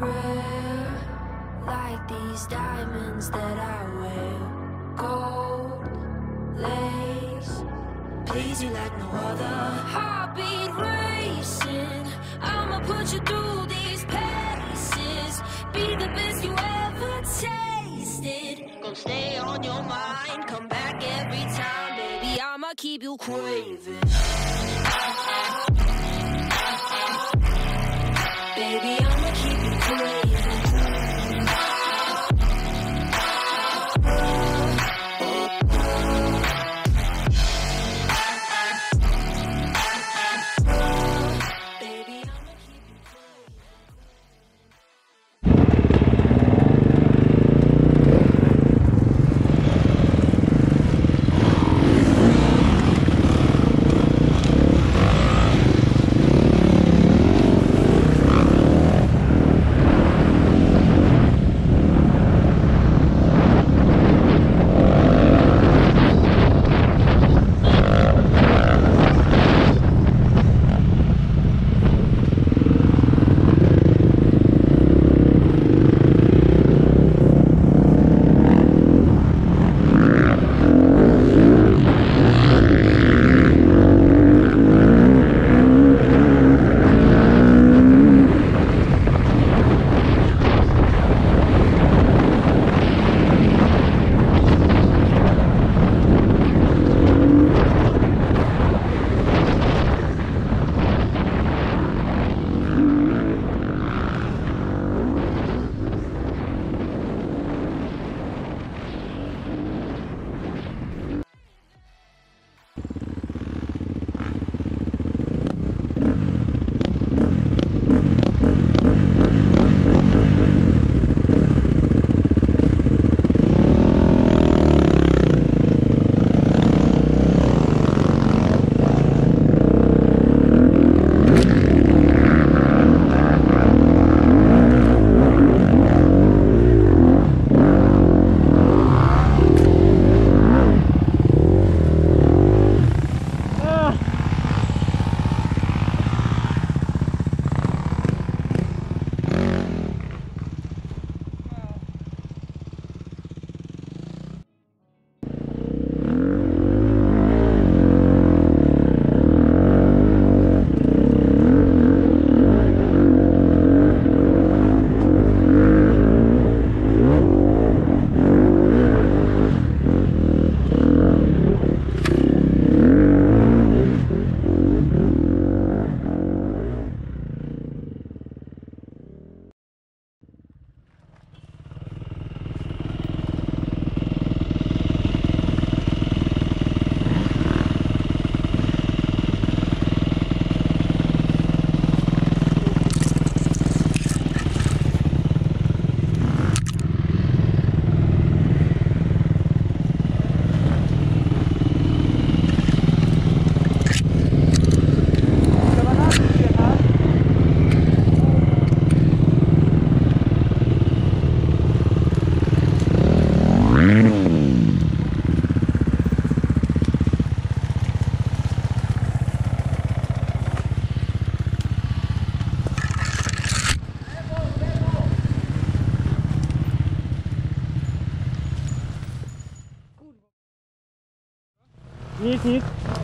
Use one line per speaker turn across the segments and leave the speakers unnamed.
Rare, like these diamonds that I wear. Gold lace, please you like no other. Heartbeat racing, I'ma put you through these paces. Be the best you ever tasted. Gonna stay on your mind, come back every time, baby. I'ma keep you craving. Baby,
你。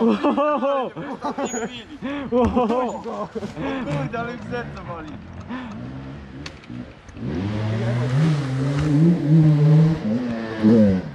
Wow!
Nie chwili.
Wow! go.
Kurde, ale mi serce boli. Yeah.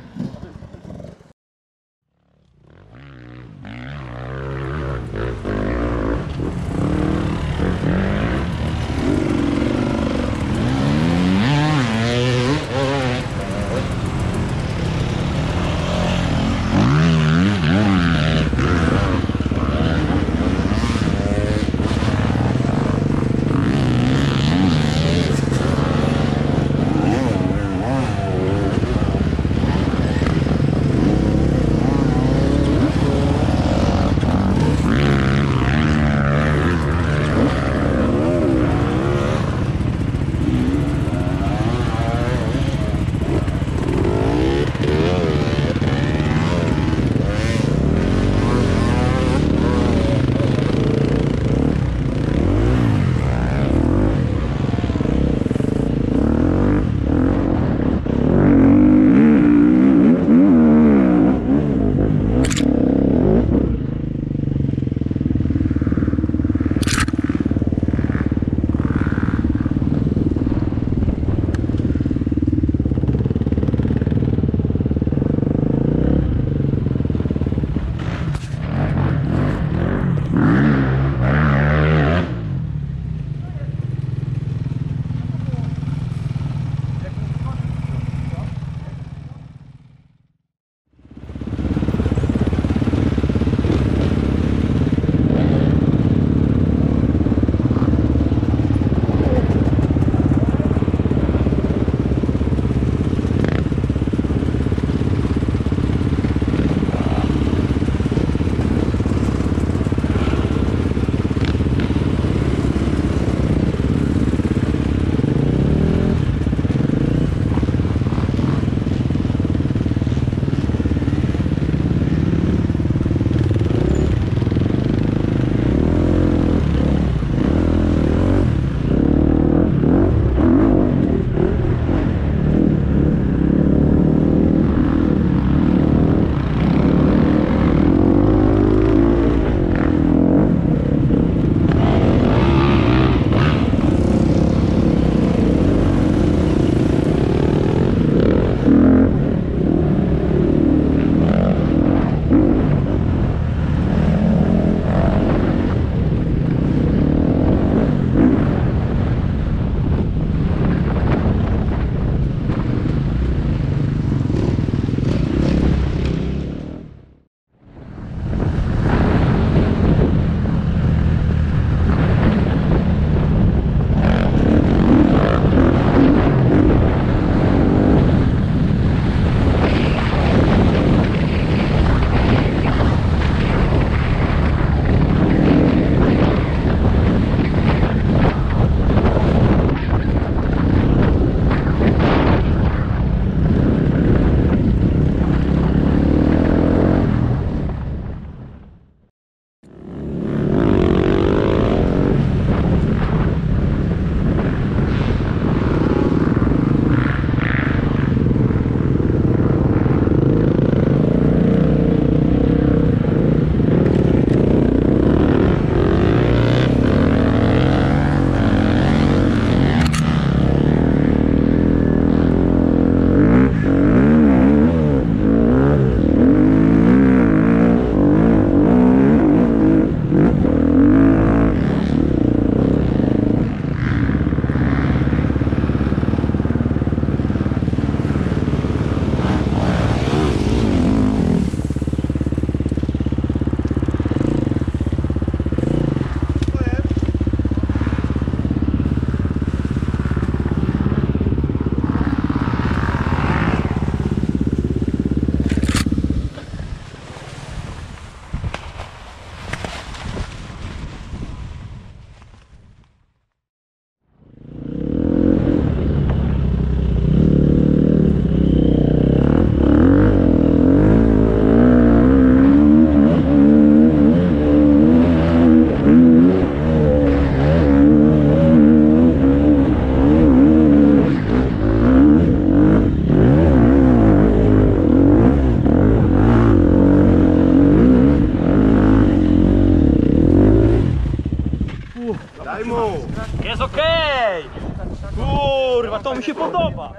Jest okej! Kurwa, to mi się podoba!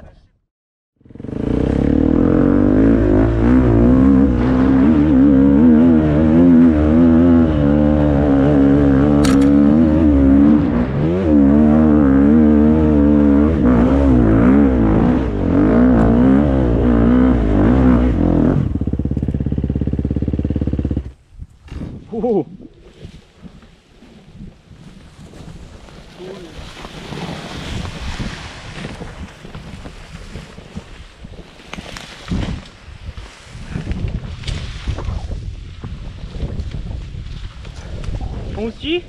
On tue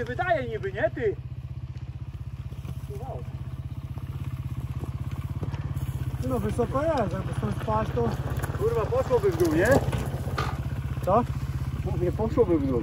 się wydaje niby, nie ty?
No wysoko jest, jakby stąd spaść to...
Kurwa, poszłoby w dół, nie?
Co?
Mówię, poszłoby w dół.